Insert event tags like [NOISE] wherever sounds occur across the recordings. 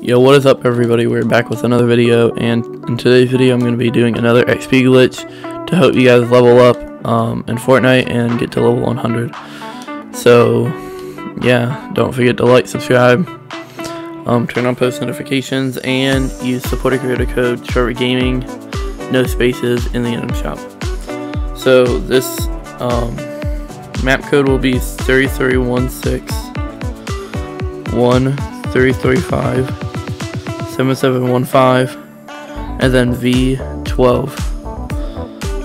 Yo, what is up everybody? We're back with another video and in today's video I'm going to be doing another XP glitch to help you guys level up um, in Fortnite and get to level 100. So, yeah, don't forget to like, subscribe, um, turn on post notifications, and use supporter creator code Trevor Gaming, no spaces in the item shop. So this um, map code will be 3316 1335 7715 and then V12.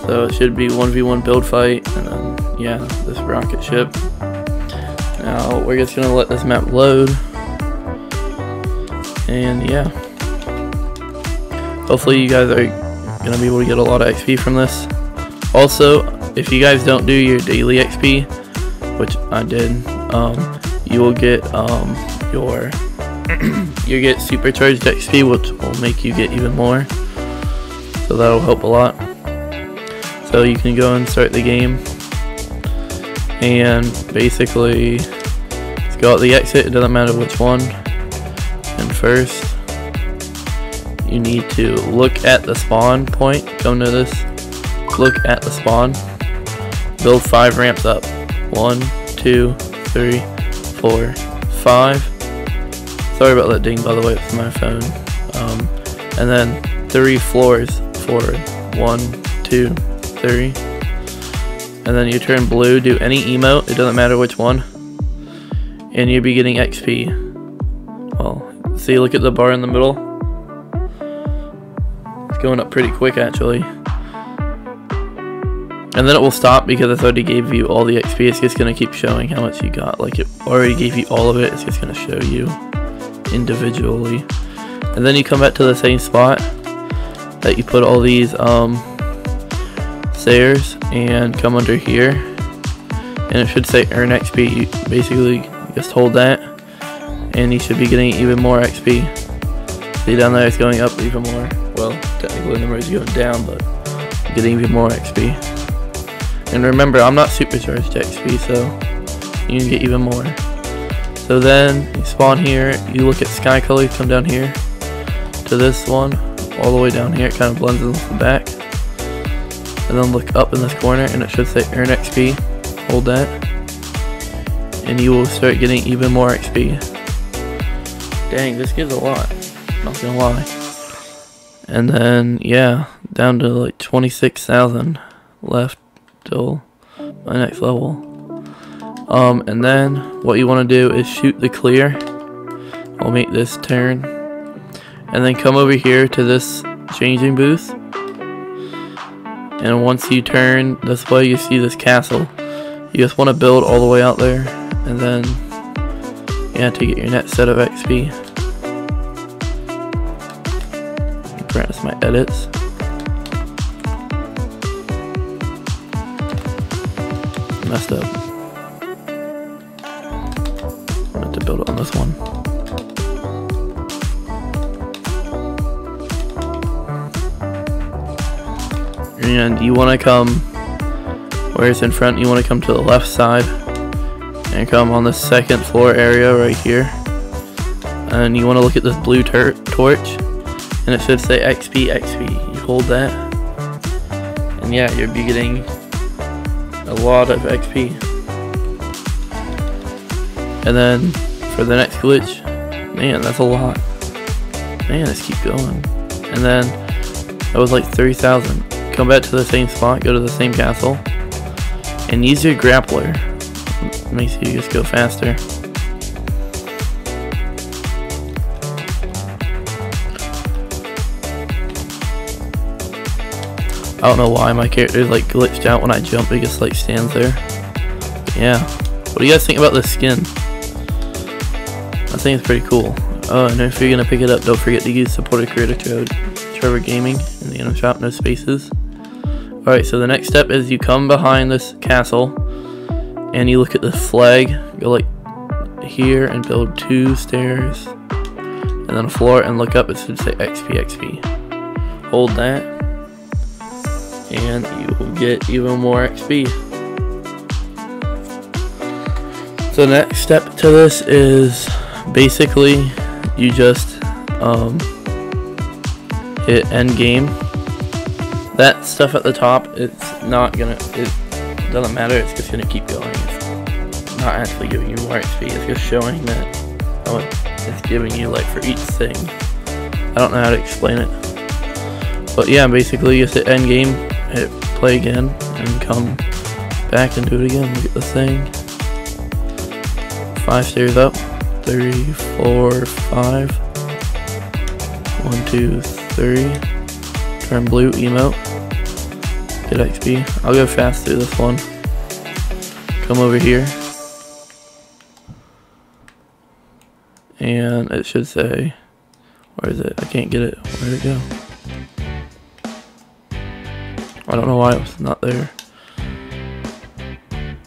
So it should be 1v1 build fight and then yeah, this rocket ship. Now we're just gonna let this map load and yeah hopefully you guys are gonna be able to get a lot of XP from this also if you guys don't do your daily XP which I did um, you will get um, your [CLEARS THROAT] you get supercharged XP which will make you get even more so that'll help a lot so you can go and start the game and basically go out the exit it doesn't matter which one. And first, you need to look at the spawn point. To this. Look at the spawn. Build five ramps up. One, two, three, four, five. Sorry about that ding, by the way, it's my phone. Um, and then three floors forward. One, two, three. And then you turn blue, do any emote, it doesn't matter which one. And you'll be getting XP. Well, See, look at the bar in the middle. It's going up pretty quick, actually. And then it will stop because it already gave you all the XP. It's just going to keep showing how much you got. Like, it already gave you all of it. It's just going to show you individually. And then you come back to the same spot that you put all these um, stairs and come under here. And it should say earn XP. You basically just hold that and you should be getting even more XP. See down there it's going up even more. Well, technically the number is going down, but getting even more XP. And remember, I'm not supercharged XP, so you can get even more. So then you spawn here, you look at sky color, you come down here to this one, all the way down here, it kind of blends into the back. And then look up in this corner and it should say earn XP. Hold that. And you will start getting even more XP. Dang, this gives a lot. Not gonna lie. And then, yeah, down to like 26,000 left till my next level. Um, and then what you want to do is shoot the clear. I'll make this turn. And then come over here to this changing booth. And once you turn this way, you see this castle. You just want to build all the way out there. And then, yeah, to get your next set of XP. practice my edits. Messed up. I to build on this one. And you want to come where it's in front, you want to come to the left side and come on the second floor area right here. And you want to look at this blue torch and it should say XP, XP. You hold that, and yeah, you'll be getting a lot of XP. And then for the next glitch, man, that's a lot. Man, let's keep going. And then that was like 30,000. Come back to the same spot, go to the same castle, and use your grappler. It makes you just go faster. I don't know why my character is like glitched out when I jump, it just like stands there. Yeah. What do you guys think about this skin? I think it's pretty cool. Oh, and if you're gonna pick it up, don't forget to use supported creator code Trevor Gaming in the item shop, no spaces. Alright, so the next step is you come behind this castle and you look at the flag, go like here and build two stairs and then a floor and look up, it should say XP XP. Hold that and you will get even more XP. So the next step to this is basically you just um, hit end game. That stuff at the top, it's not gonna, it doesn't matter, it's just gonna keep going. It's not actually giving you more XP, it's just showing that how it's giving you like for each thing. I don't know how to explain it. But yeah, basically you hit end game, hit play again, and come back and do it again. Look at the thing. Five stairs up. Three, four, five. One, two, three. Turn blue, emote. Get XP. I'll go fast through this one. Come over here. And it should say, where is it? I can't get it. Where'd it go? I don't know why it was not there.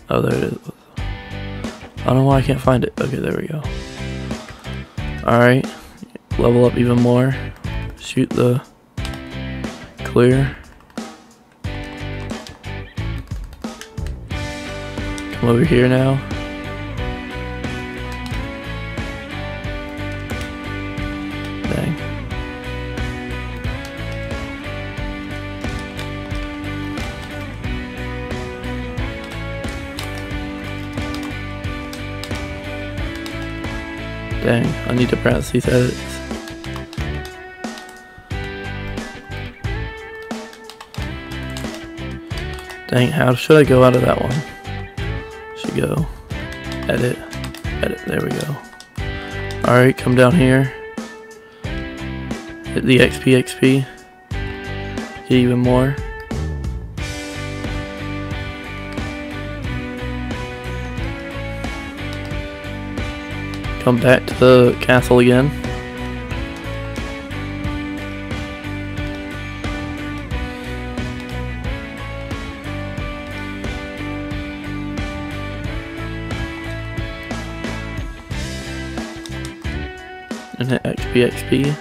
Oh, there it is. I don't know why I can't find it. Okay, there we go. Alright. Level up even more. Shoot the clear. Come over here now. Dang, I need to press these edits. Dang, how should I go out of that one? Should go edit, edit, there we go. Alright, come down here. Hit the XP XP. Get even more. Come back to the castle again. And hit XP XP.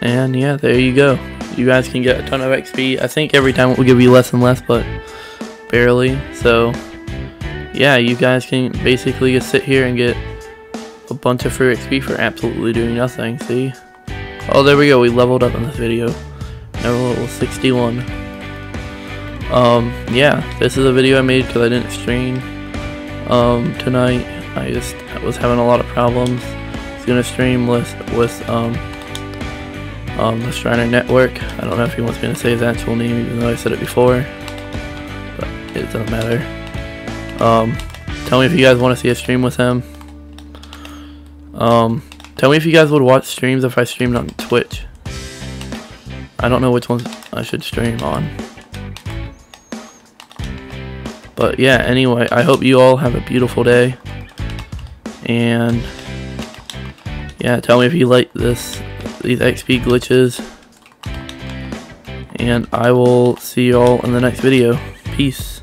And yeah, there you go. You guys can get a ton of XP. I think every time it will give you less and less, but barely. So yeah, you guys can basically just sit here and get a bunch of free XP for absolutely doing nothing, see? Oh, there we go, we leveled up in this video. Now we're level 61. Um, yeah, this is a video I made because I didn't stream, um, tonight. I just I was having a lot of problems. I was gonna stream with, with, um, um, the Shriner Network. I don't know if he wants me to say his actual name, even though I said it before. But it doesn't matter. Um, tell me if you guys want to see a stream with him. Um, tell me if you guys would watch streams if I streamed on Twitch. I don't know which ones I should stream on. But yeah, anyway, I hope you all have a beautiful day. And yeah, tell me if you like this these XP glitches. And I will see you all in the next video. Peace.